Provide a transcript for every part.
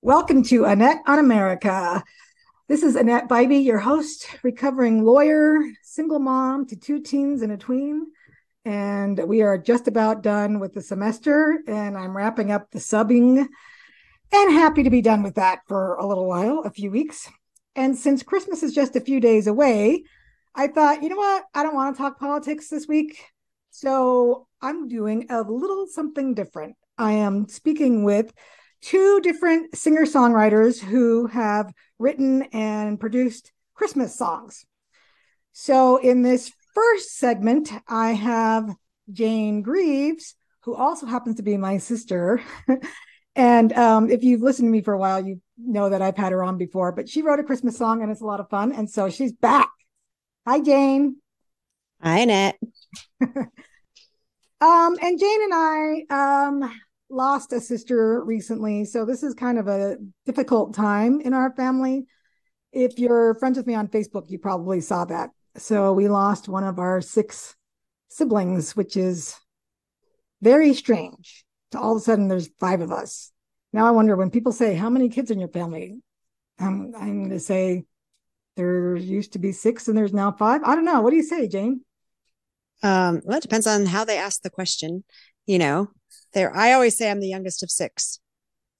Welcome to Annette on America. This is Annette Bybee, your host, recovering lawyer, single mom to two teens and a tween. And we are just about done with the semester, and I'm wrapping up the subbing and happy to be done with that for a little while, a few weeks. And since Christmas is just a few days away, I thought, you know what? I don't want to talk politics this week. So I'm doing a little something different. I am speaking with two different singer songwriters who have written and produced Christmas songs. So, in this first segment, I have Jane Greaves, who also happens to be my sister. and um, if you've listened to me for a while, you know that I've had her on before, but she wrote a Christmas song and it's a lot of fun. And so she's back. Hi, Jane. Hi, Annette. um, and Jane and I um, lost a sister recently, so this is kind of a difficult time in our family. If you're friends with me on Facebook, you probably saw that. So we lost one of our six siblings, which is very strange. To all of a sudden, there's five of us. Now I wonder when people say, "How many kids in your family?" I'm I'm going to say there used to be six and there's now five. I don't know. What do you say, Jane? Um, well, it depends on how they ask the question. You know, there i always say i'm the youngest of six.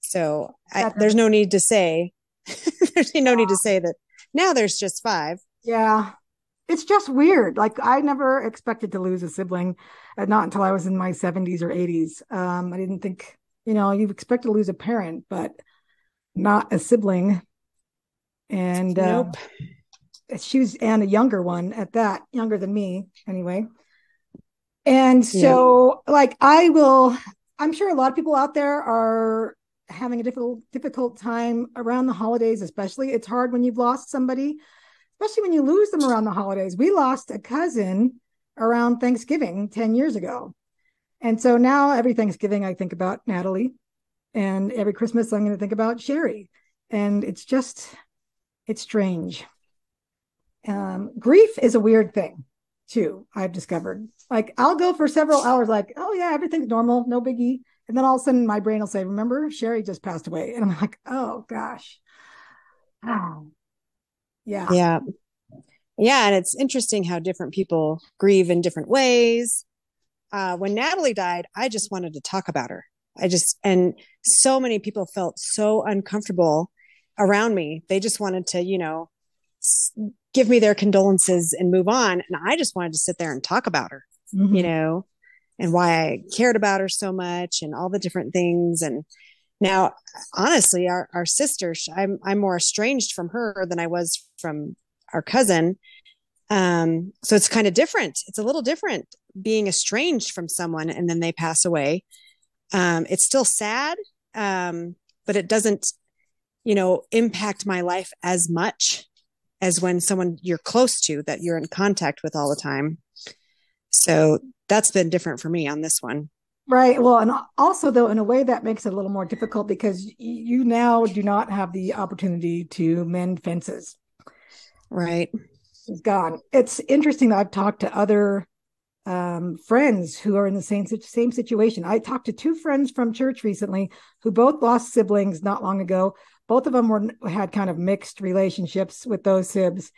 So I, there's no need to say there's no need to say that now there's just five. Yeah. It's just weird. Like i never expected to lose a sibling uh, not until i was in my 70s or 80s um, i didn't think you know you expect to lose a parent but not a sibling. And uh, nope. she was and a younger one at that younger than me anyway. And so yeah. like i will I'm sure a lot of people out there are having a difficult difficult time around the holidays, especially. It's hard when you've lost somebody, especially when you lose them around the holidays. We lost a cousin around Thanksgiving 10 years ago. And so now every Thanksgiving I think about Natalie and every Christmas I'm going to think about Sherry. And it's just it's strange. Um, grief is a weird thing too, I've discovered. Like I'll go for several hours, like, oh yeah, everything's normal, no biggie. And then all of a sudden my brain will say, remember, Sherry just passed away. And I'm like, oh gosh. Oh. Yeah. Yeah. Yeah. And it's interesting how different people grieve in different ways. Uh, when Natalie died, I just wanted to talk about her. I just, and so many people felt so uncomfortable around me. They just wanted to, you know, give me their condolences and move on. And I just wanted to sit there and talk about her, mm-hmm. you know, and why I cared about her so much and all the different things. And now, honestly, our, our sister, I'm, I'm more estranged from her than I was from our cousin. Um, so it's kind of different. It's a little different being estranged from someone and then they pass away. Um, it's still sad, um, but it doesn't, you know, impact my life as much as when someone you're close to that you're in contact with all the time. So that's been different for me on this one. Right. Well, and also though, in a way that makes it a little more difficult because you now do not have the opportunity to mend fences. Right. It's gone. It's interesting that I've talked to other um, friends who are in the same same situation. I talked to two friends from church recently who both lost siblings not long ago, both of them were had kind of mixed relationships with those sibs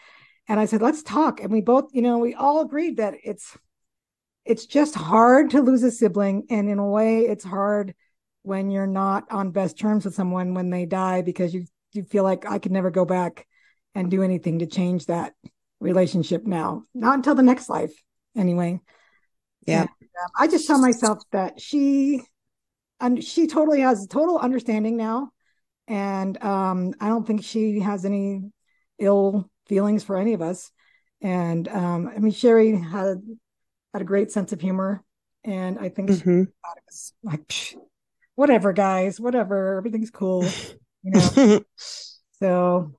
and i said let's talk and we both you know we all agreed that it's it's just hard to lose a sibling and in a way it's hard when you're not on best terms with someone when they die because you you feel like i could never go back and do anything to change that relationship now. Not until the next life anyway. Yeah. And, um, i just tell myself that she and she totally has total understanding now and um, I don't think she has any ill feelings for any of us. And um, I mean, Sherry had had a great sense of humor, and I think mm-hmm. it was like, psh, whatever, guys, whatever, everything's cool, you know. so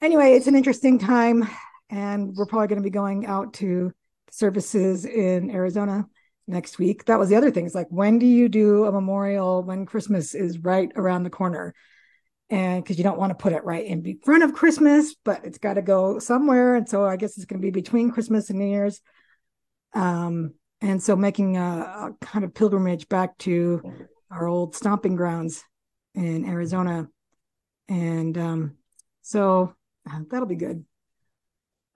anyway, it's an interesting time, and we're probably going to be going out to services in Arizona next week. That was the other thing. It's like, when do you do a memorial when Christmas is right around the corner? And because you don't want to put it right in front of Christmas, but it's got to go somewhere. And so I guess it's going to be between Christmas and New Year's. Um, and so making a, a kind of pilgrimage back to our old stomping grounds in Arizona. And um, so uh, that'll be good.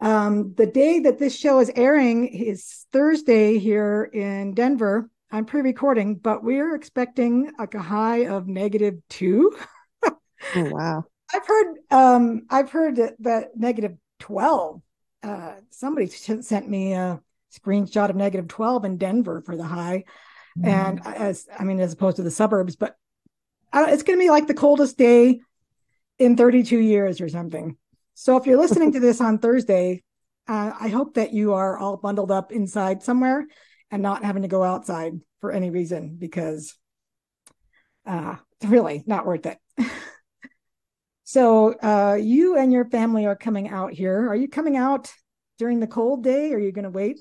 Um, the day that this show is airing is Thursday here in Denver. I'm pre-recording, but we're expecting like a high of negative two. oh wow! I've heard um, I've heard that, that negative twelve. Uh, somebody sent me a screenshot of negative twelve in Denver for the high, mm-hmm. and as I mean, as opposed to the suburbs, but it's going to be like the coldest day in 32 years or something. So if you're listening to this on Thursday, uh, I hope that you are all bundled up inside somewhere and not having to go outside for any reason because uh, it's really not worth it. so uh, you and your family are coming out here. Are you coming out during the cold day? Are you going to wait?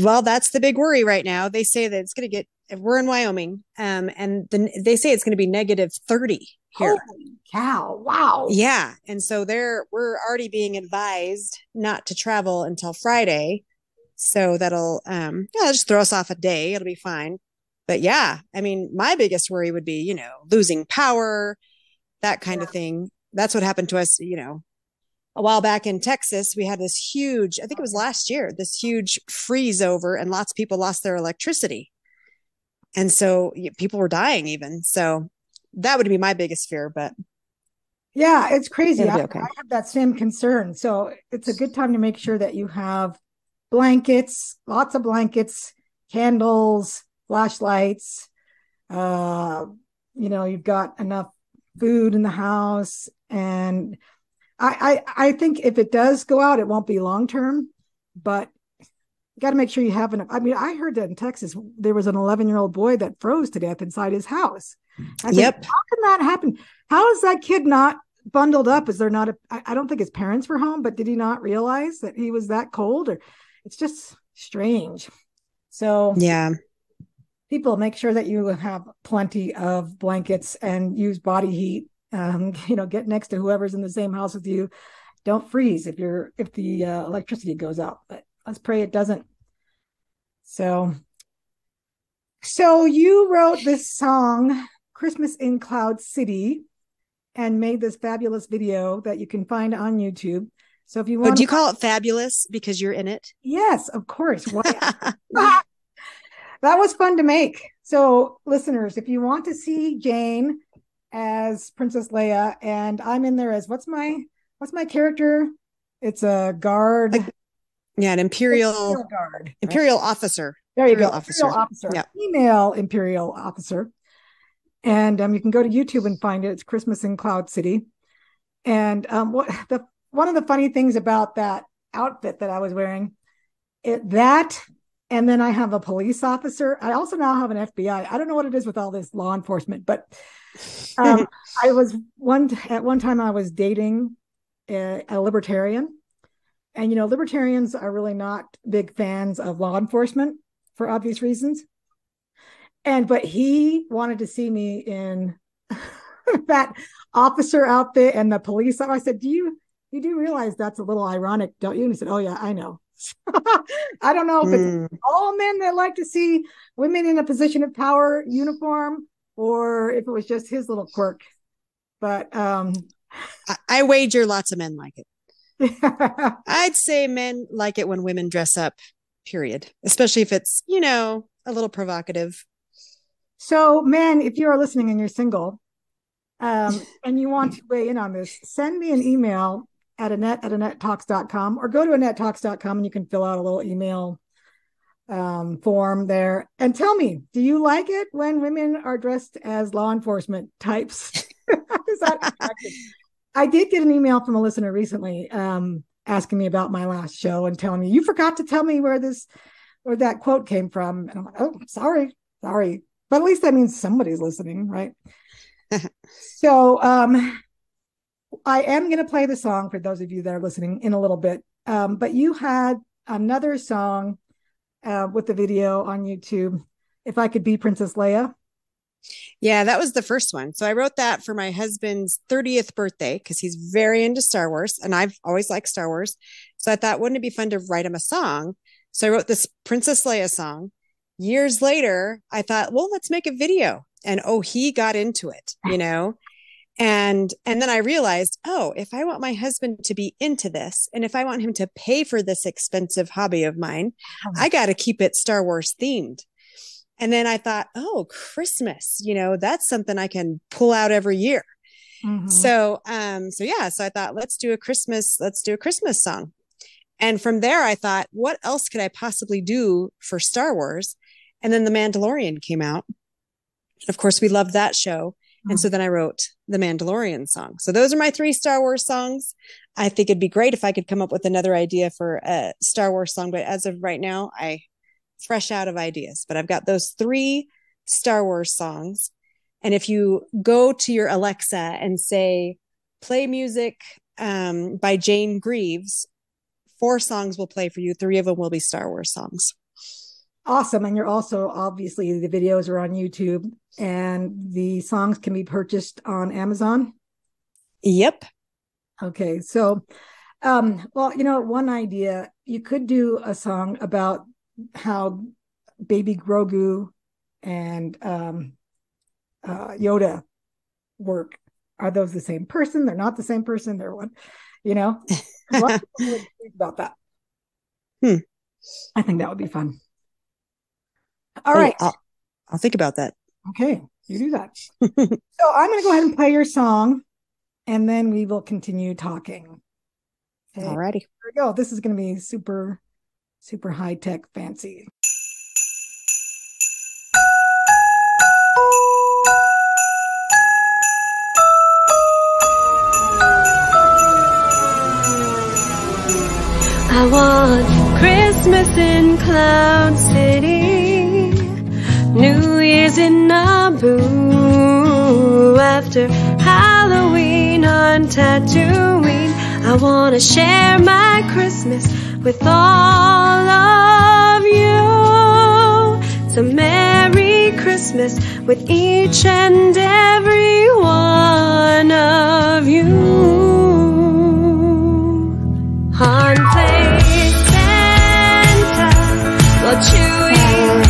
well, that's the big worry right now. They say that it's going to get. We're in Wyoming, um, and the, they say it's going to be negative thirty here. Holy cow! Wow. Yeah, and so they're we're already being advised not to travel until Friday, so that'll um, yeah, just throw us off a day. It'll be fine. But yeah, I mean, my biggest worry would be you know losing power, that kind yeah. of thing. That's what happened to us. You know, a while back in Texas, we had this huge, I think it was last year, this huge freeze over, and lots of people lost their electricity. And so people were dying even. So that would be my biggest fear, but yeah, it's crazy. I, okay. I have that same concern. So it's a good time to make sure that you have blankets, lots of blankets, candles, flashlights. Uh, you know, you've got enough food in the house. And I, I, I think if it does go out, it won't be long term, but you got to make sure you have enough. I mean, I heard that in Texas, there was an 11 year old boy that froze to death inside his house. I yep. how can that happen? How is that kid not bundled up? Is there not a, I, I don't think his parents were home, but did he not realize that he was that cold or it's just strange. So, yeah. People make sure that you have plenty of blankets and use body heat. Um, you know, get next to whoever's in the same house with you. Don't freeze if you're if the uh, electricity goes out. But let's pray it doesn't. So, so you wrote this song, Christmas in Cloud City, and made this fabulous video that you can find on YouTube. So if you want, oh, do you call it fabulous because you're in it? Yes, of course. that was fun to make. So, listeners, if you want to see Jane as Princess Leia, and I'm in there as what's my what's my character? It's a guard. Yeah, an imperial, imperial guard, imperial right? officer. There you imperial go, officer. imperial officer, yeah. female imperial officer. And um, you can go to YouTube and find it. It's Christmas in Cloud City. And um, what the one of the funny things about that outfit that I was wearing, it that, and then I have a police officer. I also now have an FBI. I don't know what it is with all this law enforcement, but um, I was one at one time I was dating a, a libertarian and, you know, libertarians are really not big fans of law enforcement for obvious reasons. And, but he wanted to see me in that officer outfit and the police. I said, Do you, you do realize that's a little ironic, don't you? And he said, Oh, yeah, I know. I don't know if it's mm. all men that like to see women in a position of power uniform or if it was just his little quirk. But um I, I wager lots of men like it. I'd say men like it when women dress up, period, especially if it's, you know, a little provocative. So, men, if you are listening and you're single um, and you want to weigh in on this, send me an email at annette at annettetalks.com or go to annettetalks.com and you can fill out a little email um, form there and tell me do you like it when women are dressed as law enforcement types? Is that I did get an email from a listener recently um, asking me about my last show and telling me you forgot to tell me where this or that quote came from. And I'm like, oh, sorry, sorry. But at least that means somebody's listening, right? so um, I am going to play the song for those of you that are listening in a little bit. Um, but you had another song uh, with the video on YouTube. If I could be Princess Leia. Yeah, that was the first one. So I wrote that for my husband's 30th birthday because he's very into Star Wars and I've always liked Star Wars. So I thought, wouldn't it be fun to write him a song? So I wrote this Princess Leia song. Years later, I thought, well, let's make a video. and oh he got into it you know and and then i realized oh if i want my husband to be into this and if i want him to pay for this expensive hobby of mine oh. i got to keep it star wars themed. And then i thought oh christmas you know that's something i can pull out every year. Mm-hmm. so um so yeah so i thought let's do a christmas let's do a christmas song. And from there i thought what else could i possibly do for star wars? And then the mandalorian came out. Of course we loved that show and so then I wrote the Mandalorian song. So those are my three Star Wars songs. I think it'd be great if I could come up with another idea for a Star Wars song, but as of right now, I fresh out of ideas. But I've got those three Star Wars songs. And if you go to your Alexa and say, play music um, by Jane Greaves, four songs will play for you. Three of them will be Star Wars songs awesome. And you're also obviously the videos are on youtube and the songs can be purchased on amazon. Yep. Okay. So um well you know one idea you could do a song about how baby grogu and um uh yoda work. Are those the same person? They're not the same person. They're one you know? About that? Hmm. i think that would be fun all oh, right. I'll, I'll think about that. Okay, you do that. so I'm going to go ahead and play your song, and then we will continue talking. Okay. Alrighty. Here we go. This is going to be super, super high tech, fancy. I want Christmas in Cloud City. New Year's in Naboo. After Halloween on Tatooine, I wanna share my Christmas with all of you. So Merry Christmas with each and every one of you. On play Santa, will Chewie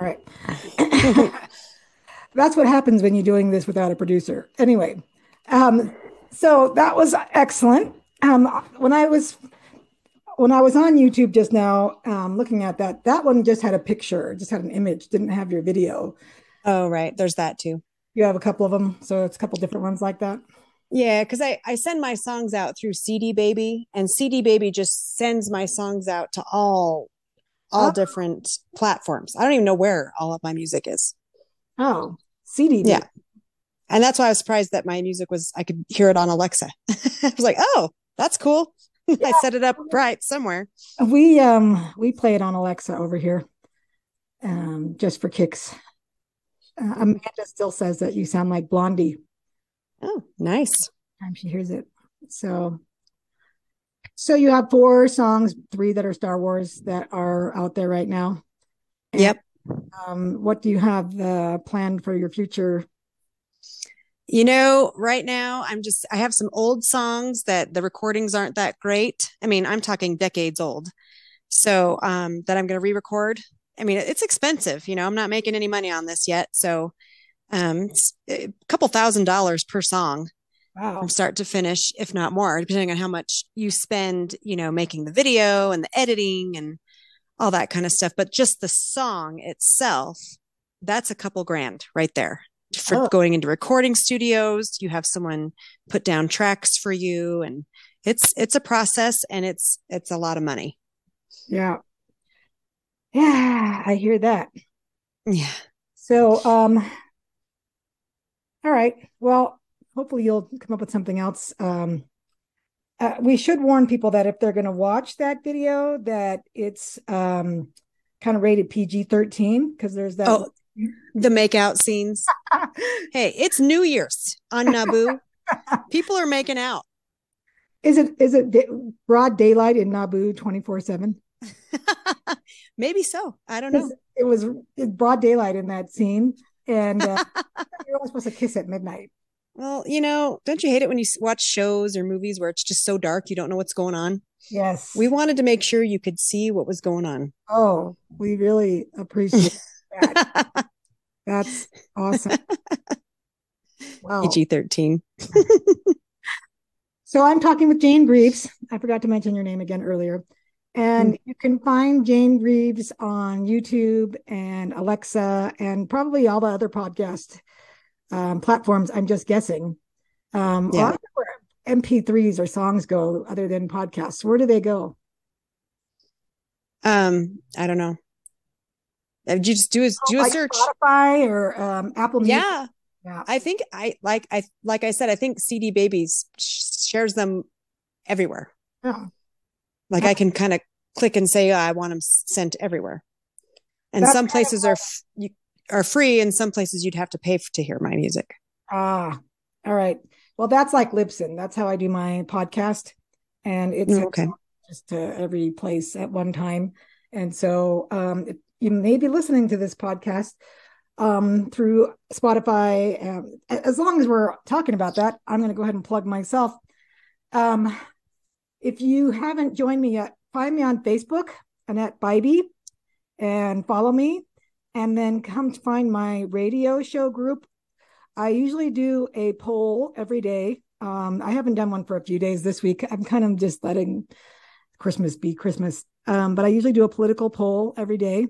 All right. That's what happens when you're doing this without a producer. Anyway, um, so that was excellent. Um, when I was when I was on YouTube just now, um, looking at that, that one just had a picture, just had an image, didn't have your video. Oh, right. There's that too. You have a couple of them, so it's a couple different ones like that. Yeah, because I, I send my songs out through CD Baby, and CD Baby just sends my songs out to all all Oh. different platforms. I don't even know where all of my music is. Oh, CD. Yeah. And that's why I was surprised that my music was I could hear it on Alexa. I was like, oh, that's cool. I set it up right somewhere. We um we play it on Alexa over here, um, just for kicks. Uh, Amanda still says that you sound like Blondie. Oh, nice. time she hears it. So, so you have four songs, three that are Star Wars that are out there right now. And, Yep. Um, what do you have uh, planned for your future? You know, right now I'm just I have some old songs that the recordings aren't that great. I mean, I'm talking decades old. So, um that I'm going to re-record. I mean, it's expensive, you know. I'm not making any money on this yet. So, um a couple thousand dollars per song Wow. from start to finish, if not more, depending on how much you spend, you know, making the video and the editing and all that kind of stuff. But just the song itself, that's a couple grand right there for Oh. going into recording studios. You have someone put down tracks for you and it's it's a process and it's it's a lot of money. Yeah. Yeah, I hear that. Yeah. So, um, all right. Well, hopefully you'll come up with something else. Um, uh, we should warn people that if they're going to watch that video, that it's um kind of rated PG-13 because there's that. Oh, the makeout scenes. Hey, it's New Year's on Naboo. People are making out. Is it is it broad daylight in Naboo 24/7? Maybe so. I don't know. It was broad daylight in that scene, and uh, you're only supposed to kiss at midnight. Well, you know, don't you hate it when you watch shows or movies where it's just so dark you don't know what's going on? Yes. We wanted to make sure you could see what was going on. oh, we really appreciate that. That's awesome. Wow. PG 13. So I'm talking with Jane Greaves. I forgot to mention your name again earlier. And mm-hmm. you can find Jane Greaves on YouTube and Alexa and probably all the other podcast um, platforms. I'm just guessing. Um, Yeah. Where MP3s or songs go other than podcasts. Where do they go? Um, I don't know. Uh, You just do a, do a Like search. Spotify or um, Apple Music? Yeah. Yeah. I think I like I like I said I think CD Babies sh- shares them everywhere. Yeah. Like I can kind of click and say oh, I want them sent everywhere. And That's some places are f- you, are free and some places you'd have to pay to hear my music. Ah, all right. Well, that's like Libsyn. That's how I do my podcast. And it's Mm, Okay. just to every place at one time. And so um, if you may be listening to this podcast um, through Spotify. Um, as long as we're talking about that, I'm going to go ahead and plug myself. Um, if you haven't joined me yet, find me on Facebook, Annette Bybee, and follow me. And then come to find my radio show group. I usually do a poll every day. Um, I haven't done one for a few days this week. I'm kind of just letting Christmas be Christmas. Um, but I usually do a political poll every day.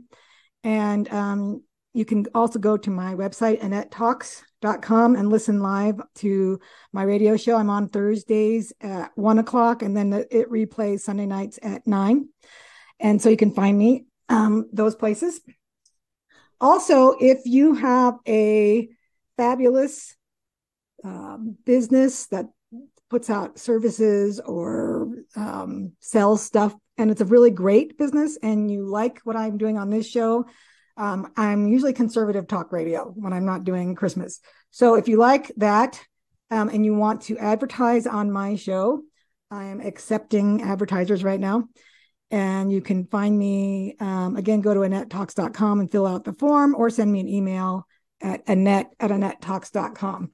And um, you can also go to my website, AnnetteTalks.com, and listen live to my radio show. I'm on Thursdays at one o'clock, and then it replays Sunday nights at nine. And so you can find me um, those places. Also, if you have a fabulous um, business that puts out services or um, sells stuff, and it's a really great business, and you like what I'm doing on this show, um, I'm usually conservative talk radio when I'm not doing Christmas. So if you like that um, and you want to advertise on my show, I am accepting advertisers right now. And you can find me um, again, go to AnnetteTalks.com and fill out the form or send me an email at Annette at AnnetteTalks.com.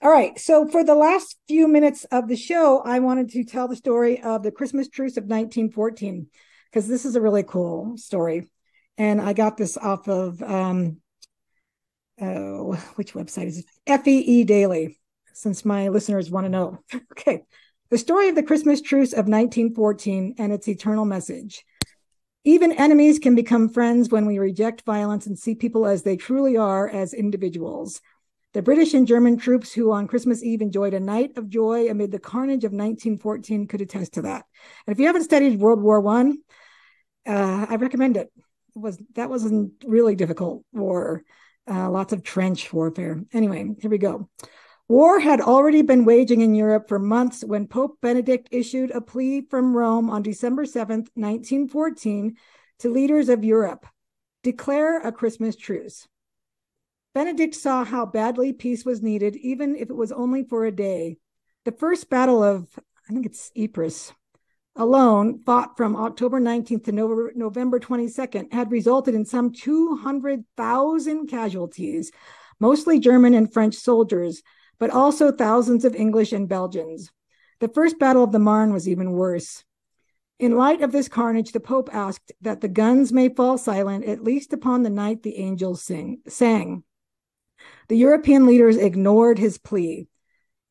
All right. So for the last few minutes of the show, I wanted to tell the story of the Christmas truce of 1914 because this is a really cool story. and I got this off of um, oh, which website is it? FEE Daily, since my listeners want to know. okay. The story of the Christmas truce of 1914 and its eternal message. Even enemies can become friends when we reject violence and see people as they truly are as individuals. The British and German troops who on Christmas Eve enjoyed a night of joy amid the carnage of 1914 could attest to that. And if you haven't studied World War One, uh, I recommend it. it. Was that wasn't really difficult war, uh, lots of trench warfare. Anyway, here we go. War had already been waging in Europe for months when Pope Benedict issued a plea from Rome on December 7th, 1914, to leaders of Europe declare a Christmas truce. Benedict saw how badly peace was needed, even if it was only for a day. The first battle of, I think it's Ypres, alone, fought from October 19th to November 22nd, had resulted in some 200,000 casualties, mostly German and French soldiers but also thousands of English and Belgians. The First Battle of the Marne was even worse. In light of this carnage, the Pope asked that the guns may fall silent at least upon the night the angels sing, sang. The European leaders ignored his plea.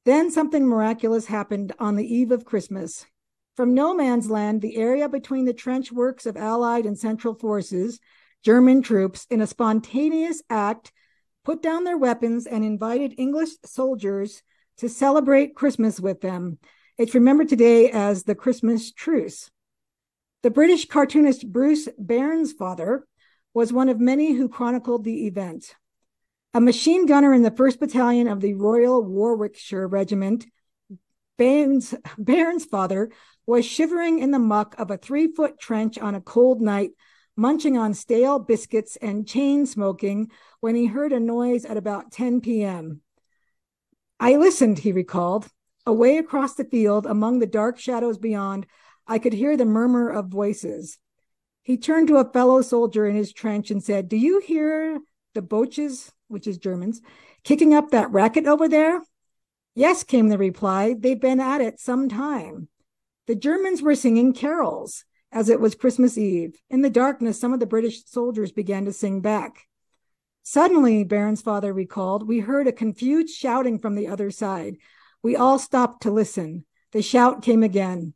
Then something miraculous happened on the eve of Christmas. From no man's land, the area between the trench works of Allied and Central forces, German troops, in a spontaneous act, put down their weapons and invited English soldiers to celebrate Christmas with them. It's remembered today as the Christmas truce. The British cartoonist Bruce Bairnsfather was one of many who chronicled the event. A machine gunner in the 1st Battalion of the Royal Warwickshire Regiment, Bairns, Bairnsfather was shivering in the muck of a three foot trench on a cold night munching on stale biscuits and chain smoking when he heard a noise at about 10 p.m. I listened, he recalled. Away across the field, among the dark shadows beyond, I could hear the murmur of voices. He turned to a fellow soldier in his trench and said, Do you hear the Boches, which is Germans, kicking up that racket over there? Yes, came the reply. They've been at it some time. The Germans were singing carols as it was Christmas Eve. In the darkness, some of the British soldiers began to sing back. Suddenly, Bairnsfather recalled, we heard a confused shouting from the other side. We all stopped to listen. The shout came again.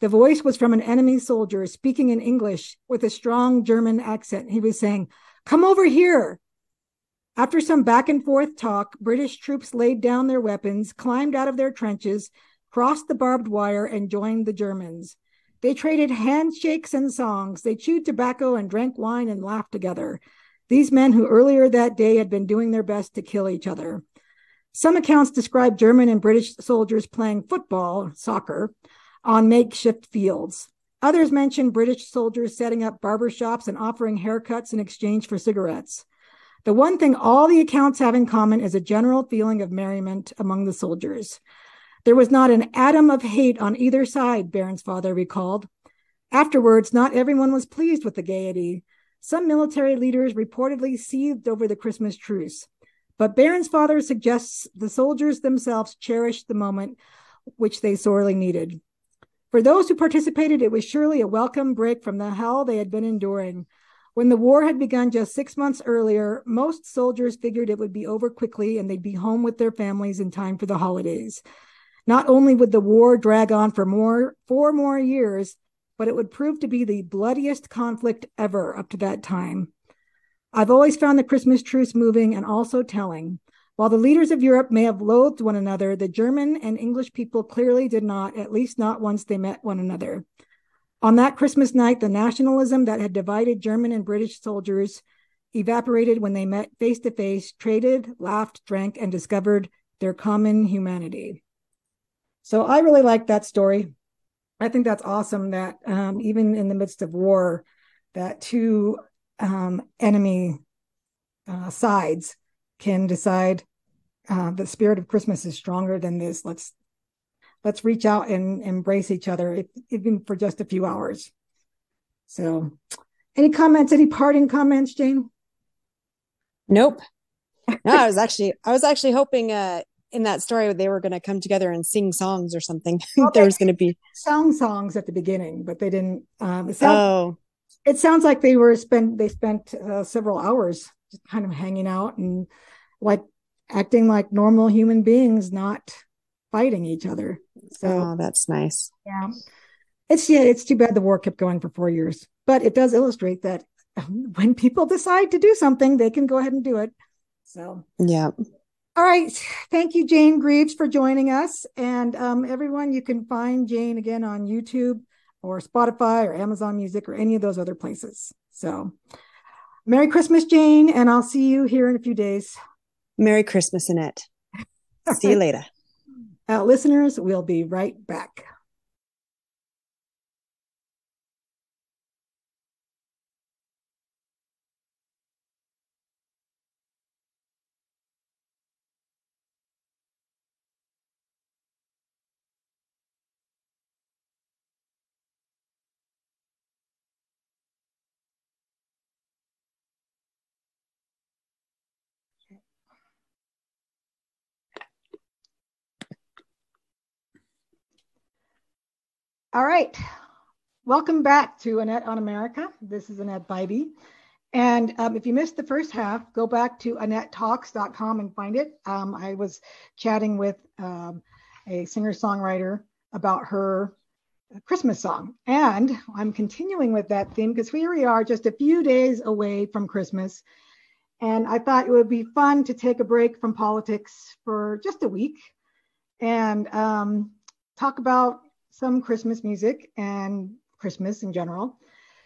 The voice was from an enemy soldier speaking in English with a strong German accent. He was saying, Come over here. After some back and forth talk, British troops laid down their weapons, climbed out of their trenches, crossed the barbed wire, and joined the Germans. They traded handshakes and songs. They chewed tobacco and drank wine and laughed together. These men who earlier that day had been doing their best to kill each other. Some accounts describe German and British soldiers playing football, soccer, on makeshift fields. Others mention British soldiers setting up barber shops and offering haircuts in exchange for cigarettes. The one thing all the accounts have in common is a general feeling of merriment among the soldiers. There was not an atom of hate on either side, Bairnsfather recalled. Afterwards, not everyone was pleased with the gaiety. Some military leaders reportedly seethed over the Christmas truce. But Bairnsfather suggests the soldiers themselves cherished the moment which they sorely needed. For those who participated, it was surely a welcome break from the hell they had been enduring. When the war had begun just six months earlier, most soldiers figured it would be over quickly and they'd be home with their families in time for the holidays. Not only would the war drag on for more four more years, but it would prove to be the bloodiest conflict ever up to that time. I've always found the Christmas truce moving and also telling. While the leaders of Europe may have loathed one another, the German and English people clearly did not, at least not once they met one another. On that Christmas night, the nationalism that had divided German and British soldiers evaporated when they met face to face, traded, laughed, drank, and discovered their common humanity. So I really like that story. I think that's awesome that um, even in the midst of war, that two um, enemy uh, sides can decide uh, the spirit of Christmas is stronger than this. Let's let's reach out and embrace each other, if, even for just a few hours. So, any comments? Any parting comments, Jane? Nope. No, I was actually I was actually hoping uh in that story they were going to come together and sing songs or something. Well, there was going to be song songs at the beginning, but they didn't. Um, sound, oh, it sounds like they were spent they spent uh, several hours just kind of hanging out and like acting like normal human beings not fighting each other so oh, that's nice. yeah it's yeah it's too bad the war kept going for four years but it does illustrate that um, when people decide to do something they can go ahead and do it so Yeah. All right. Thank you, Jane Greaves, for joining us. And um, everyone, you can find Jane again on YouTube or Spotify or Amazon Music or any of those other places. So, Merry Christmas, Jane. And I'll see you here in a few days. Merry Christmas, Annette. See you later. Uh, listeners, we'll be right back. All right. Welcome back to Annette on America. This is Annette Bybee. And um, if you missed the first half, go back to AnnetteTalks.com and find it. Um, I was chatting with um, a singer songwriter about her Christmas song. And I'm continuing with that theme because here we are just a few days away from Christmas. And I thought it would be fun to take a break from politics for just a week and um, talk about some Christmas music and Christmas in general.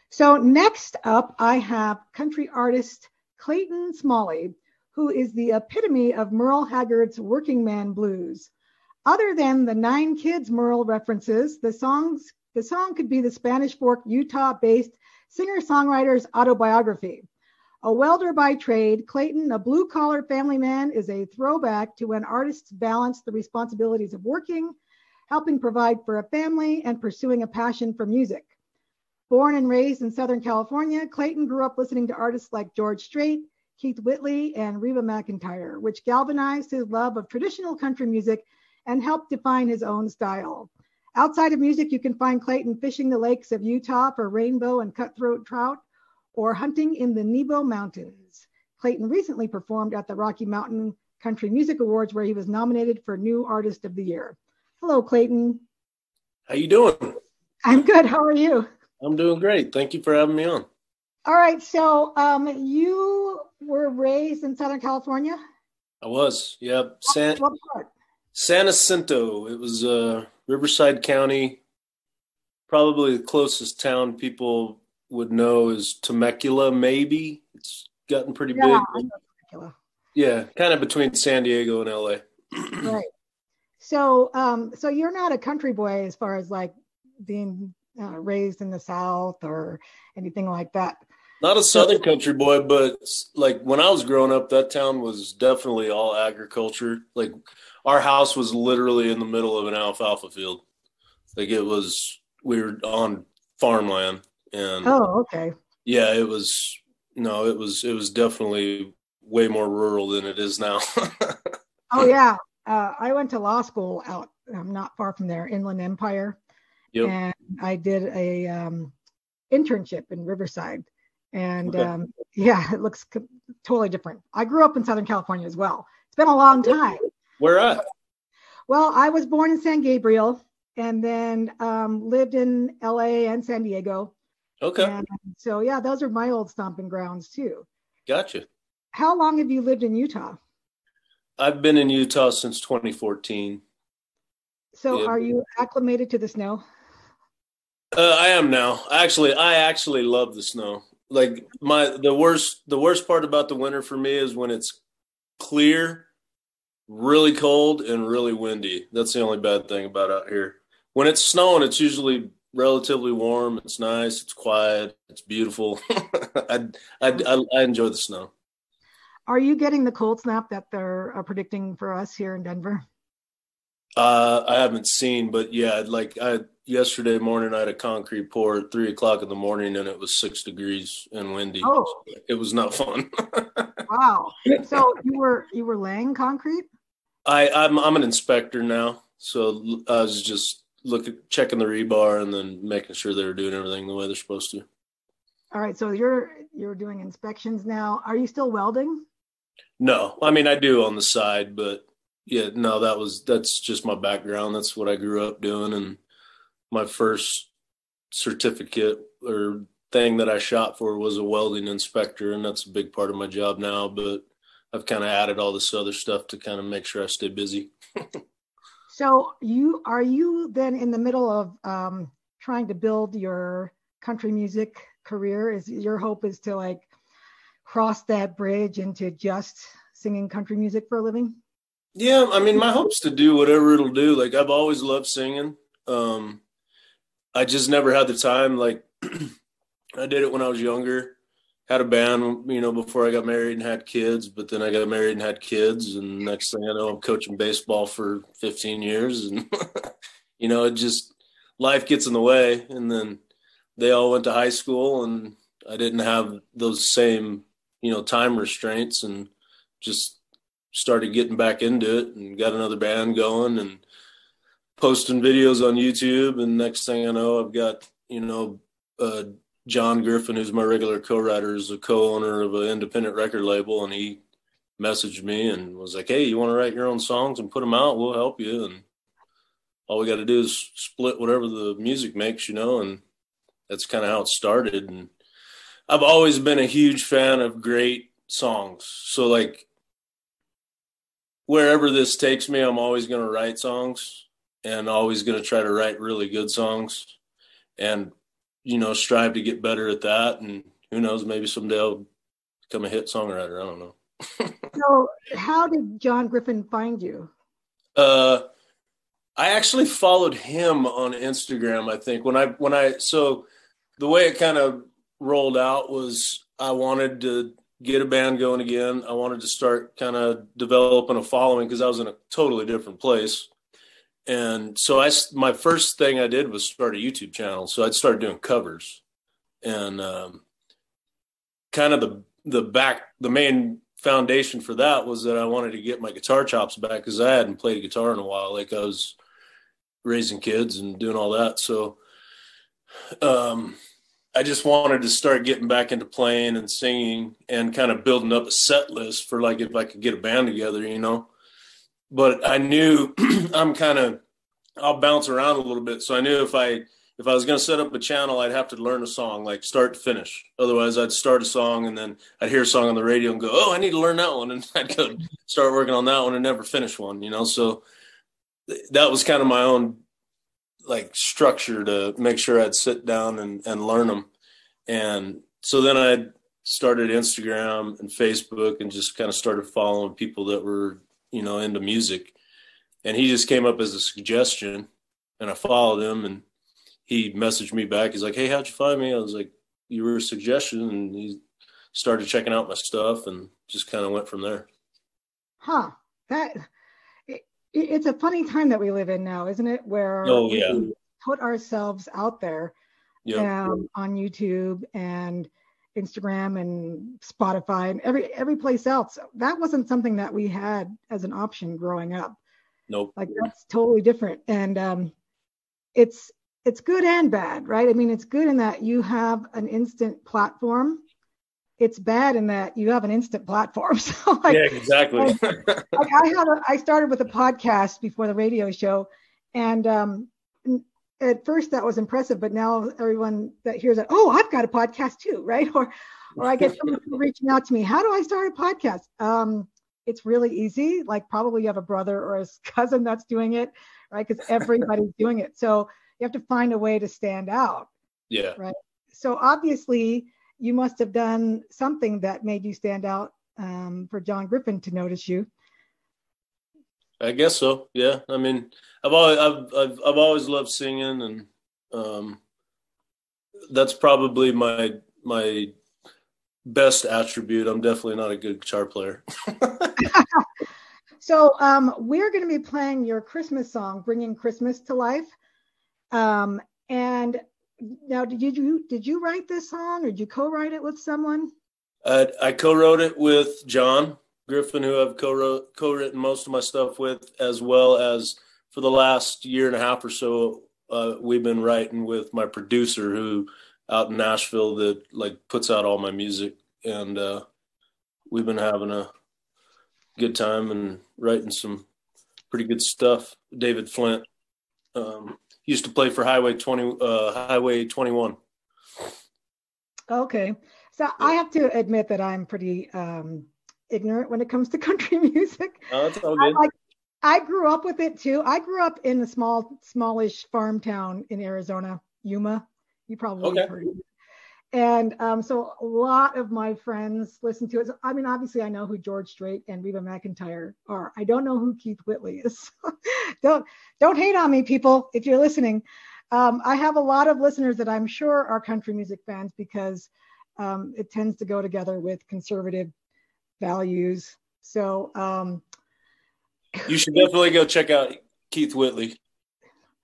So, next up, I have country artist Clayton Smalley, who is the epitome of Merle Haggard's working man blues. Other than the nine kids Merle references, the songs the song could be the Spanish Fork, Utah-based singer-songwriter's autobiography. A welder by trade, Clayton, a blue-collar family man, is a throwback to when artists balanced the responsibilities of working, helping provide for a family, and pursuing a passion for music. Born and raised in Southern California, Clayton grew up listening to artists like George Strait, Keith Whitley, and Reba McEntire, which galvanized his love of traditional country music and helped define his own style. Outside of music, you can find Clayton fishing the lakes of Utah for rainbow and cutthroat trout or hunting in the Nebo Mountains. Clayton recently performed at the Rocky Mountain Country Music Awards where he was nominated for New Artist of the Year. Hello, Clayton. How you doing? I'm good. How are you? I'm doing great. Thank you for having me on. All right. So, um, you were raised in Southern California. I was, yeah, San What part? San Jacinto. It was uh, Riverside County. Probably the closest town people would know is Temecula. Maybe it's gotten pretty Yeah, big. Yeah, kind of between San Diego and LA. Right. So, um, so you're not a country boy as far as like being uh, raised in the South or anything like that. Not a Southern country boy, but like when I was growing up, that town was definitely all agriculture. Like our house was literally in the middle of an alfalfa field. Like it was, we were on farmland, and Oh, okay. yeah, it was. No, it was. It was definitely way more rural than it is now. Oh, yeah. Uh, I went to law school out um, not far from there, Inland Empire, yep. and I did a um, internship in Riverside. And Okay. um, yeah, it looks co- totally different. I grew up in Southern California as well. It's been a long time. Where at? Well, I was born in San Gabriel and then um, lived in LA and San Diego. Okay, And so, yeah, those are my old stomping grounds too. gotcha. How long have you lived in Utah? I've been in Utah since 2014. So, Yeah. are you acclimated to the snow? Uh, I am now. Actually, I actually love the snow. Like my the worst the worst part about the winter for me is when it's clear, really cold, and really windy. That's the only bad thing about out here. When it's snowing, it's usually relatively warm. It's nice. It's quiet. It's beautiful. I, I I I enjoy the snow. Are you getting the cold snap that they're uh, predicting for us here in Denver? Uh, I haven't seen, but yeah, like I yesterday morning, I had a concrete pour at three o'clock in the morning, and it was six degrees and windy. Oh. It was not fun. Wow. So you were you were laying concrete? I I'm I'm an inspector now, so I was just looking checking the rebar and then making sure they were doing everything the way they're supposed to. All right, so you're you're doing inspections now. Are you still welding? No, I mean I do on the side, but yeah, no, that was that's just my background. That's what I grew up doing, and my first certificate or thing that I shot for was a welding inspector, and that's a big part of my job now. But I've kind of added all this other stuff to kind of make sure I stay busy. So you are you then in the middle of um, trying to build your country music career? Is your hope is to like cross that bridge into just singing country music for a living? Yeah, I mean, my hope's to do whatever it'll do. Like I've always loved singing. Um, I just never had the time. Like I did it when I was younger. Had a band, you know, before I got married and had kids. But then I got married and had kids, and next thing I know, I'm coaching baseball for 15 years, and you know, it just life gets in the way. And then they all went to high school, and I didn't have those same, you know, time restraints, and just started getting back into it, and got another band going, and posting videos on YouTube. And next thing I know, I've got you know. Uh, John Griffin, who's my regular co-writer, is a co-owner of an independent record label, and he messaged me and was like, "Hey, you want to write your own songs and put them out? We'll help you." And all we got to do is split whatever the music makes, you know. And that's kind of how it started. And I've always been a huge fan of great songs. So like wherever this takes me, I'm always going to write songs and always going to try to write really good songs. And you know, strive to get better at that. And who knows, maybe someday I'll become a hit songwriter. I don't know. so, how did John Griffin find you? Uh, I actually followed him on Instagram. I think when I when I so the way it kind of rolled out was I wanted to get a band going again. I wanted to start kind of developing a following because I was in a totally different place and so I my first thing I did was start a YouTube channel. So I'd start doing covers, and um, kind of the the back the main foundation for that was that I wanted to get my guitar chops back because I hadn't played guitar in a while. Like I was raising kids and doing all that, so um, I just wanted to start getting back into playing and singing and kind of building up a set list for like if I could get a band together, you know but I knew I'm kind of I'll bounce around a little bit. So I knew if I if I was going to set up a channel, I'd have to learn a song like start to finish. Otherwise, I'd start a song and then I'd hear a song on the radio and go, "Oh, I need to learn that one," and I'd go start working on that one and never finish one. You know, so that was kind of my own like structure to make sure I'd sit down and, and learn them. And so then I started Instagram and Facebook and just kind of started following people that were you know, into music. And he just came up as a suggestion and I followed him and he messaged me back. He's like, Hey, how'd you find me? I was like, You were a suggestion. And he started checking out my stuff and just kind of went from there. Huh. That it's a funny time that we live in now, isn't it? Where oh, yeah. we put ourselves out there yep. um, on YouTube and Instagram and Spotify and every every place else. That wasn't something that we had as an option growing up. Nope. Like that's totally different. And um, it's it's good and bad, right? I mean, it's good in that you have an instant platform. It's bad in that you have an instant platform. So like, yeah, exactly. like, like I had a, I started with a podcast before the radio show, and um, at first that was impressive, but now everyone that hears it, oh, I've got a podcast too, right? Or, or I get someone reaching out to me, how do I start a podcast? Um, it's really easy. Like probably you have a brother or a cousin that's doing it, right? Because everybody's doing it. So you have to find a way to stand out. Yeah. Right. So obviously you must have done something that made you stand out um, for John Griffin to notice you. I guess so. Yeah. I mean, I've always I've I've, I've always loved singing, and um, that's probably my my best attribute. I'm definitely not a good guitar player. so um, we're going to be playing your Christmas song, "Bringing Christmas to Life." Um, and now, did you did you write this song, or did you co-write it with someone? I, I co-wrote it with John. Griffin, who I've co-wrote, co-written most of my stuff with, as well as for the last year and a half or so, uh, we've been writing with my producer, who out in Nashville that like puts out all my music, and uh, we've been having a good time and writing some pretty good stuff. David Flint um, used to play for Highway Twenty, uh, Highway Twenty One. Okay. So I have to admit that I'm pretty um, ignorant when it comes to country music. Oh, that's all I, good. like, I grew up with it too. I grew up in a small, smallish farm town in Arizona, Yuma. You probably Okay. heard. And um, so a lot of my friends listen to it. So, I mean, obviously, I know who George Strait and Reba McEntire are. I don't know who Keith Whitley is. don't don't hate on me, people, if you're listening. Um, I have a lot of listeners that I'm sure are country music fans because um, it tends to go together with conservative values. So, um, You should definitely go check out Keith Whitley.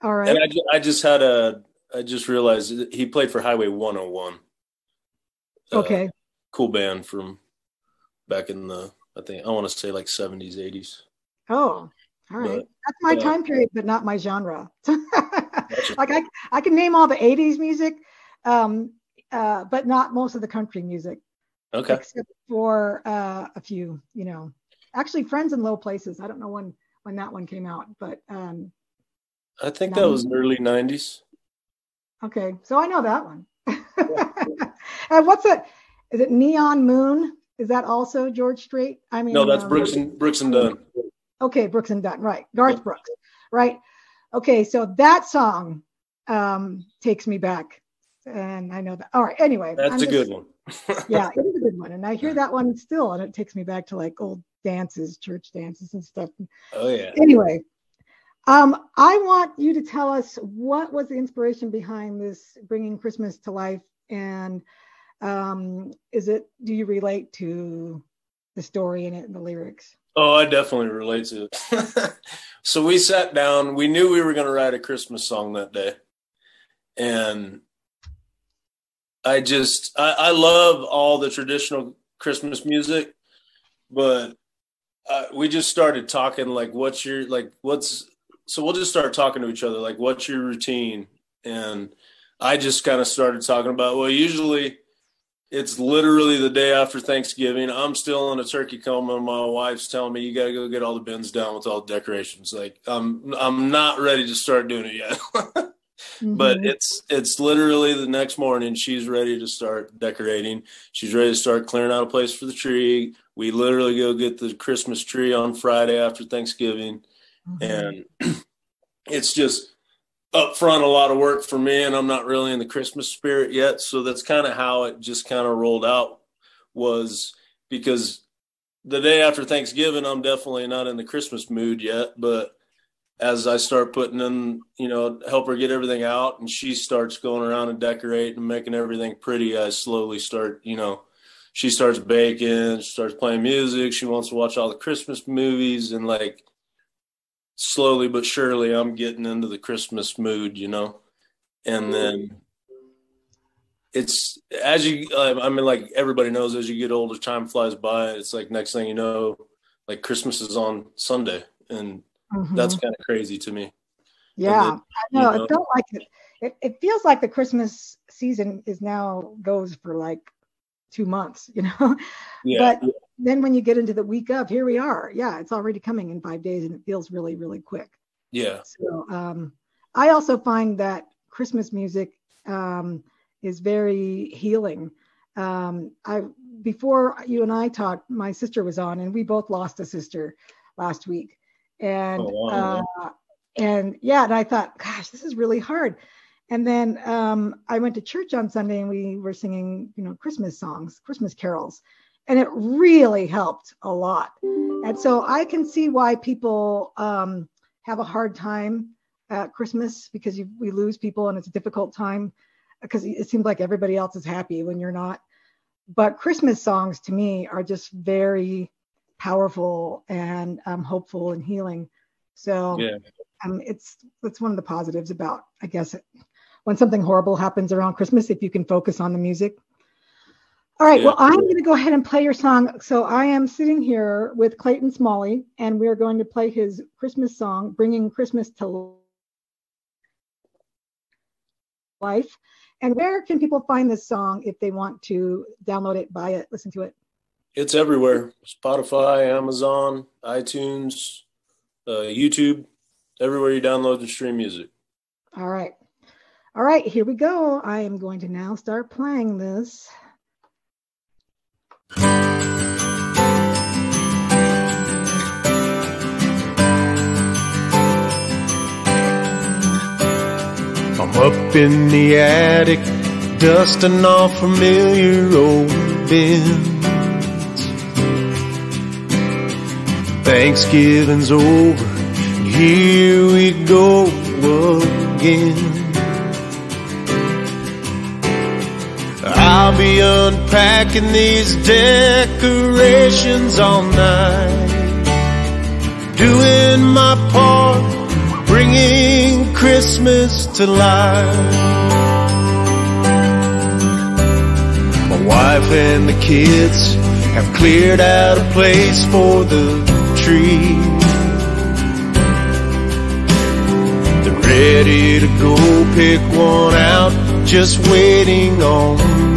all right. And I, I just had a, I just realized he played for Highway 101. Uh, okay. Cool band from back in the, I think, I want to say like 70s, 80s. Oh, all right. but, That's my uh, time period, but not my genre. like I, I can name all the 80s music, um, uh, but not most of the country music, Okay. except for uh, a few, you know. Actually, Friends in Low Places. I don't know when when that one came out, but um, I think that was early 90s. okay. So I know that one. And what's it? Is it Neon Moon? Is that also George Strait? I mean, No, that's um, Brooks and Brooks and Dunn. Okay, Brooks and Dunn, right. Garth Brooks, right. Okay, so that song um, takes me back. And I know that. All right, anyway. That's I'm a just- good one. yeah, it is a good one. And I hear that one still, and it takes me back to like old dances, church dances and stuff. Oh yeah. Anyway, um, I want you to tell us what was the inspiration behind this bringing Christmas to life, and um, is it? Do you relate to the story in it and the lyrics? Oh, I definitely relate to it. so we sat down. We knew we were going to write a Christmas song that day, and I just I, I love all the traditional Christmas music, but uh, we just started talking like, "What's your like? What's?" So we'll just start talking to each other like, "What's your routine?" And I just kind of started talking about, well, usually it's literally the day after Thanksgiving. I'm still in a turkey coma. My wife's telling me you got to go get all the bins down with all the decorations. Like I'm, I'm not ready to start doing it yet. but Mhm. it's it's literally the next morning. She's ready to start decorating. She's ready to start clearing out a place for the tree. We literally go get the Christmas tree on Friday after Thanksgiving Mhm. and it's just up front a lot of work for me and i'm not really in the christmas spirit yet. So that's kind of how it just kind of rolled out was because the day after thanksgiving i'm definitely not in the christmas mood yet. But as i start putting in you know help her get everything out and she starts going around and decorating and making everything pretty i slowly start you know she starts baking she starts playing music she wants to watch all the christmas movies and like slowly but surely I'm getting into the Christmas mood, you know. And then it's as you uh, I mean like everybody knows as you get older time flies by it's like next thing you know like Christmas is on Sunday and Mhm. that's kind of crazy to me. Yeah, then, I know. you know- It felt like it, it. It feels like the Christmas season is now goes for like two months, you know. Yeah. But then when you get into the week of, here we are. Yeah, it's already coming in five days, and it feels really, really quick. yeah. So um, I also find that Christmas music um, is very healing. Um, I before you and I talked, my sister was on, and we both lost a sister last week, and Oh, wow, uh, and yeah, and I thought, gosh, this is really hard. And then um, I went to church on Sunday, and we were singing, you know, Christmas songs, Christmas carols, and it really helped a lot. And so I can see why people um, have a hard time at Christmas because you, we lose people and it's a difficult time because it seems like everybody else is happy when you're not. But Christmas songs to me are just very powerful and um, hopeful and healing. So Yeah. um, it's it's one of the positives about I guess it, when something horrible happens around Christmas, if you can focus on the music. All right, Yeah. well, I'm going to go ahead and play your song. So I am sitting here with Clayton Smalley, and we're going to play his Christmas song, Bringing Christmas to Life. And where can people find this song if they want to download it, buy it, listen to it? It's everywhere: Spotify, Amazon, iTunes, uh, YouTube, everywhere you download and stream music. All right. All right, here we go. I am going to now start playing this. I'm up in the attic, dusting off familiar old bins. Thanksgiving's over, here we go again. I'll be unpacking these decorations all night, doing my part bringing Christmas to life. My wife and the kids have cleared out a place for the tree. They're ready to go pick one out, just waiting on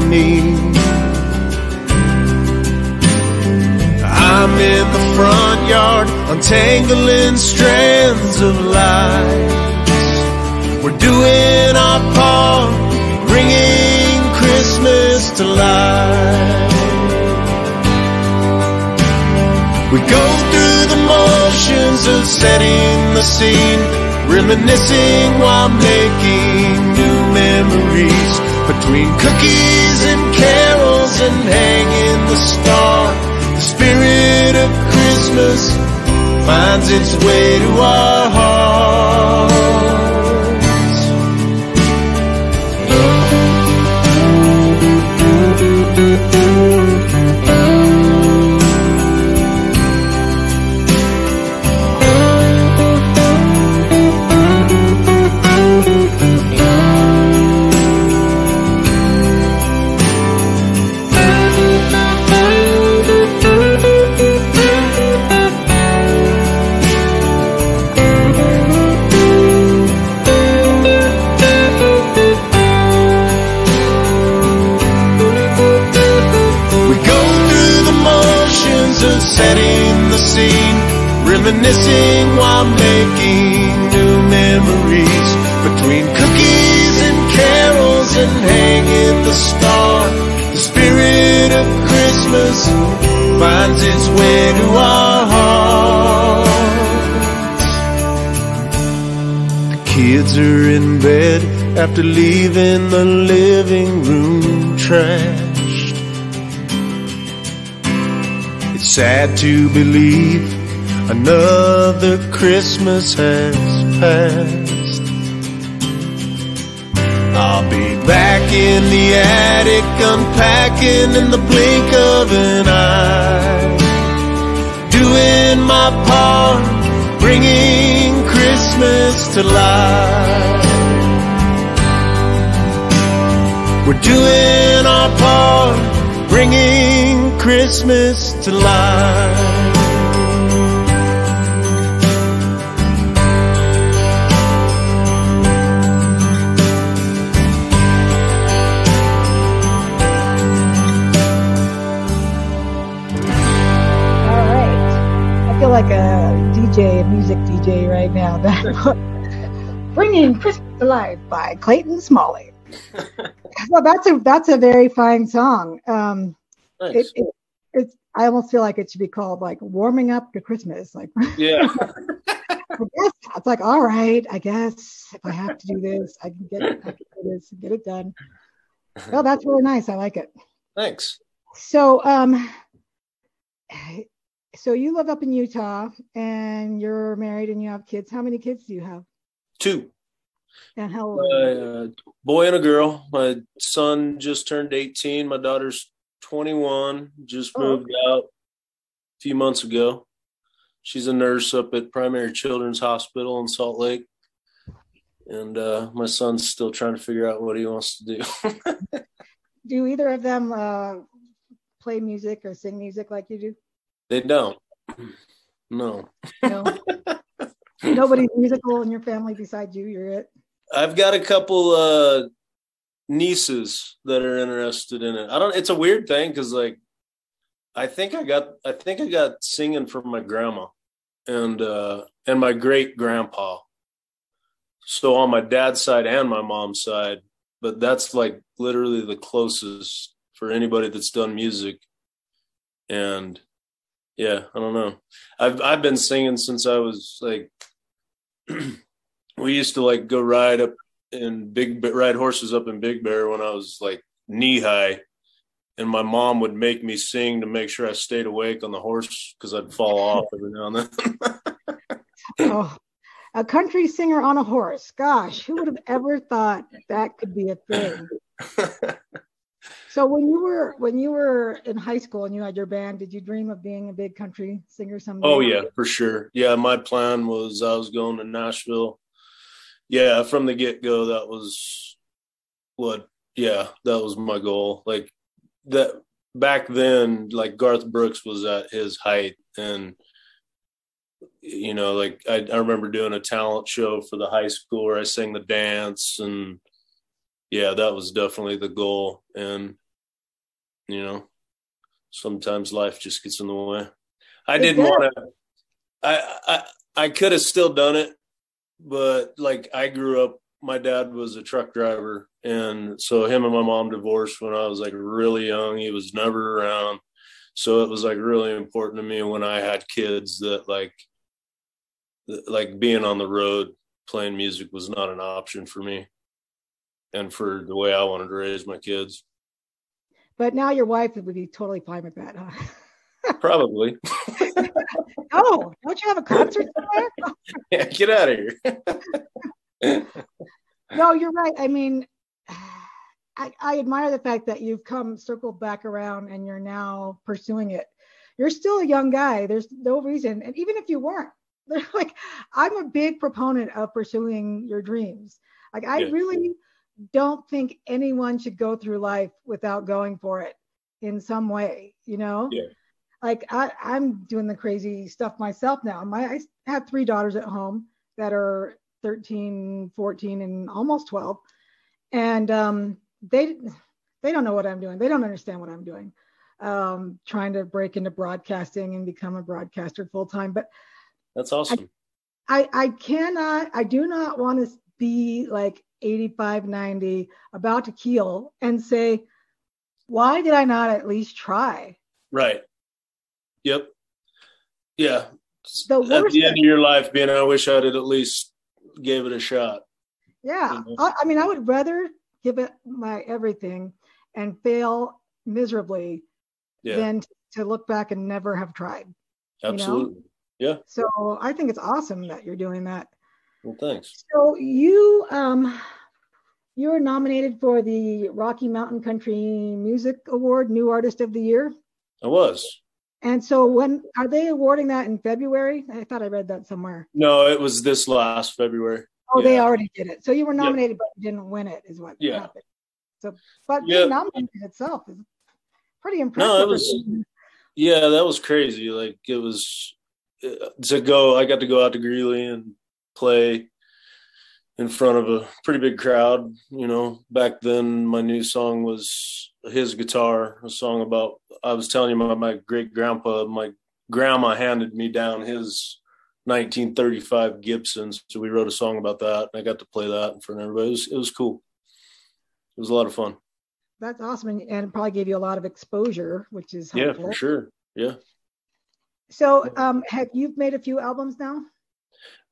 I'm in the front yard, untangling strands of lights. We're doing our part, bringing Christmas to life. We go through the motions of setting the scene, reminiscing while making new memories between cookies and carols and hanging the star. The spirit of Christmas finds its way to our hearts. Reminiscing while making new memories between cookies and carols and hanging the star. The spirit of Christmas finds its way to our hearts. The kids are in bed after leaving the living room trashed. It's sad to believe another Christmas has passed. I'll be back in the attic, unpacking in the blink of an eye. Doing my part, bringing Christmas to life. We're doing our part, bringing Christmas to life. Like a DJ, a music DJ right now. That Bringing Christmas to Life by Clayton Smalley. well, that's a that's a very fine song. Um, it, it, it's I almost feel like it should be called like warming up to Christmas. Like Yeah. I guess it's like all right. I guess if I have to do this, I can get it. I can do this, get it done. Well, that's really nice. I like it. Thanks. So, um, so you live up in Utah and you're married and you have kids. How many kids do you have? Two. And how old? are? Uh, boy and a girl. My son just turned 18. My daughter's 21. Just Oh, moved out a few months ago. She's a nurse up at Primary Children's Hospital in Salt Lake. And uh, my son's still trying to figure out what he wants to do. Do either of them uh, play music or sing music like you do? They don't. No. No. Nobody's musical in your family besides you. You're it. I've got a couple uh nieces that are interested in it. I don't. It's a weird thing because like, I think I got I think I got singing from my grandma, and uh and my great grandpa. So on my dad's side and my mom's side, but that's like literally the closest for anybody that's done music. And yeah, I don't know. I've I've been singing since I was like we used to like go ride up in big ride horses up in Big Bear when I was like knee high and my mom would make me sing to make sure I stayed awake on the horse because I'd fall off every now and then. oh, a country singer on a horse. Gosh, who would have ever thought that could be a thing? so when you were when you were in high school and you had your band, did you dream of being a big country singer someday? oh yeah, for sure. Yeah, my plan was I was going to Nashville. Yeah, from the get go, that was what. Yeah, that was my goal. Like that back then, like Garth Brooks was at his height, and you know, like I, I remember doing a talent show for the high school where I sang the dance, and yeah, that was definitely the goal. And you know, sometimes life just gets in the way. I didn't want to. I I I could have still done it, but like I grew up. My dad was a truck driver, and so him and my mom divorced when I was like really young. He was never around, so it was like really important to me when I had kids that like like being on the road playing music was not an option for me and for the way I wanted to raise my kids. But now your wife would be totally fine with that, huh? Probably. oh, don't you have a concert somewhere? yeah, get out of here. no, you're right. I mean, I, I admire the fact that you've come circled back around and you're now pursuing it. You're still a young guy. There's no reason, and even if you weren't, like I'm a big proponent of pursuing your dreams. Like I really don't think anyone should go through life without going for it in some way, you know? Yeah. Like I, I'm doing the crazy stuff myself now. My I have three daughters at home that are 13, 14, and almost 12. And um, they they don't know what I'm doing. They don't understand what I'm doing. Um, trying to break into broadcasting and become a broadcaster full time. But That's awesome. I, I cannot, I do not want to be like 85, 90, about to keel and say, why did I not at least try? right. Yep. Yeah. The At the end of your life, being, I wish I'd at least gave it a shot. Yeah. Mhm. I, I mean, I would rather give it my everything and fail miserably Yeah. than to look back and never have tried. you know? absolutely. Yeah. So I think it's awesome that you're doing that. Well, thanks. So you um you were nominated for the Rocky Mountain Country Music Award New Artist of the Year. I was. And so when are they awarding that in February? I thought I read that somewhere. No, it was this last February. Oh, they already did it. So you were Yeah. nominated but you didn't win it is what Yeah. happened. So but Yeah. being nominated itself is pretty impressive. No, it was- Yeah, that was crazy. Like it was uh, to go. I got to go out to Greeley and play in front of a pretty big crowd. You know, back then my new song was his guitar, a song about. I was telling you about my great grandpa. My grandma handed me down his 1935 Gibson, so we wrote a song about that, and I got to play that in front of everybody. It was it was cool. It was a lot of fun. that's awesome and, and it probably gave you a lot of exposure, which is Yeah, for sure. Yeah. So um have you made a few albums now?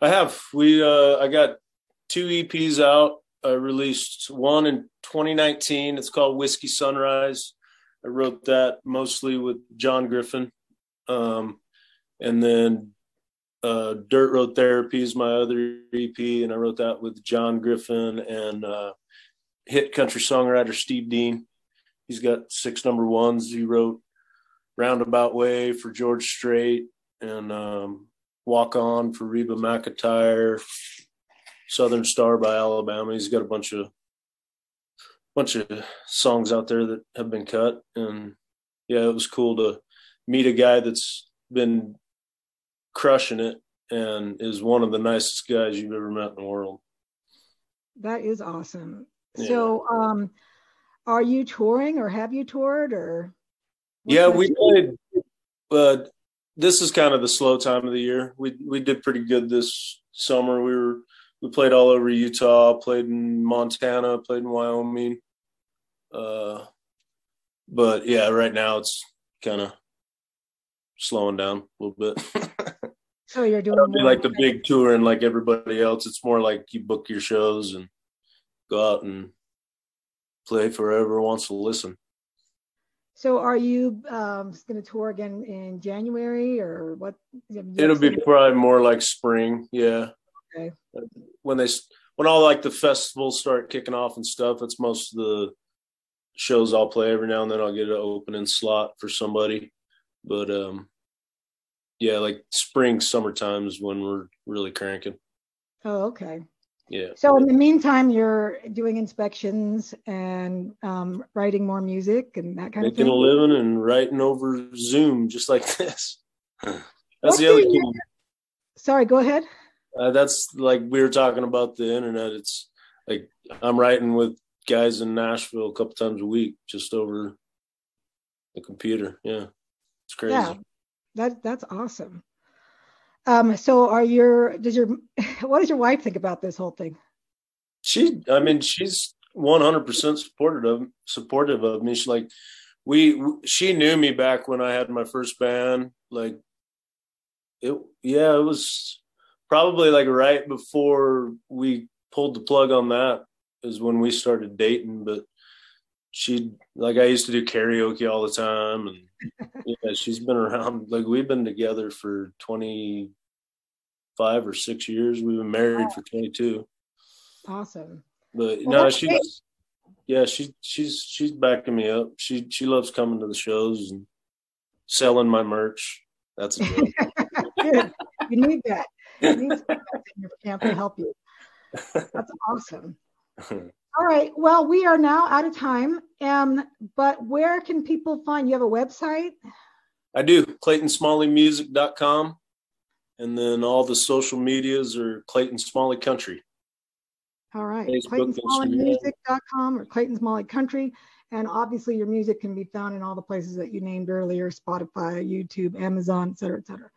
I have. We uh I got two EPs out. I released one in 2019. It's called Whiskey Sunrise. I wrote that mostly with John Griffin. Um and then uh Dirt Road Therapy is my other EP and I wrote that with John Griffin and uh hit country songwriter Steve Dean. He's got six number ones. He wrote Roundabout Way for George Strait and um Walk On for Reba McEntire, Southern Star by Alabama. He's got a bunch of bunch of songs out there that have been cut, and yeah, it was cool to meet a guy that's been crushing it and is one of the nicest guys you've ever met in the world. That is awesome. Yeah. So, um, are you touring or have you toured or? yeah, we played, but this is kind of the slow time of the year. We we did pretty good this summer. We were we played all over Utah, played in Montana, played in Wyoming. Uh, but yeah, right now it's kind of slowing down a little bit. So you're doing don't do more like the big tour and like everybody else. It's more like you book your shows and go out and play for whoever wants to listen. So are you um, going to tour again in January or what? It'll be probably more like spring, yeah. Okay. When they when all like the festivals start kicking off and stuff, it's most of the shows I'll play every now and then. I'll get an opening slot for somebody, but um, yeah, like spring, summertime is when we're really cranking. Oh, okay. Yeah, So in the meantime, you're doing inspections and um, writing more music and that kind of making a living and writing over Zoom just like this. That's What's the other the- thing. Sorry, go ahead. Uh, that's like we were talking about the internet. It's like I'm writing with guys in Nashville a couple times a week just over the computer. Yeah, it's crazy. Yeah, that that's awesome. Um, so are your does your what does your wife think about this whole thing? She, I mean, she's 100 percent supportive of supportive of me. She like we she knew me back when I had my first band. Like it, yeah, it was probably like right before we pulled the plug on that is when we started dating. But she like I used to do karaoke all the time, and yeah, she's been around. Like we've been together for 25 or six years. We've been married for 22. Awesome. But Well, no, she's great. yeah, she she's she's backing me up. She she loves coming to the shows and selling my merch. That's a joke. Good. You need that. You need something in your camp to help you. That's awesome. All right. Well, we are now out of time. Um, but where can people find you have a website? I do ClaytonSmalleyMusic.com, and then all the social medias are Clayton Smalley Country. All right. Facebook. ClaytonSmalleyMusic.com or Clayton Smalley Country. And obviously your music can be found in all the places that you named earlier, Spotify, YouTube, Amazon, et cetera, et cetera.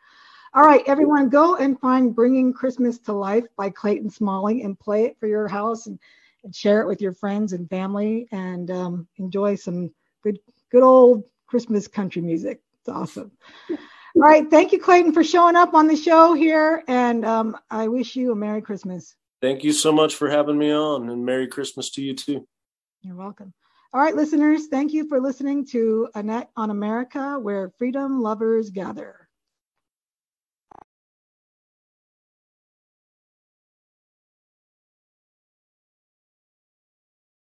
All right, everyone, go and find Bringing Christmas to Life by Clayton Smalley and play it for your house and, and share it with your friends and family and um, enjoy some good, good old Christmas country music. It's awesome. All right, thank you, Clayton, for showing up on the show here. And um, I wish you a Merry Christmas. Thank you so much for having me on, and Merry Christmas to you too. You're welcome. All right, listeners, thank you for listening to Annette on America, where freedom lovers gather.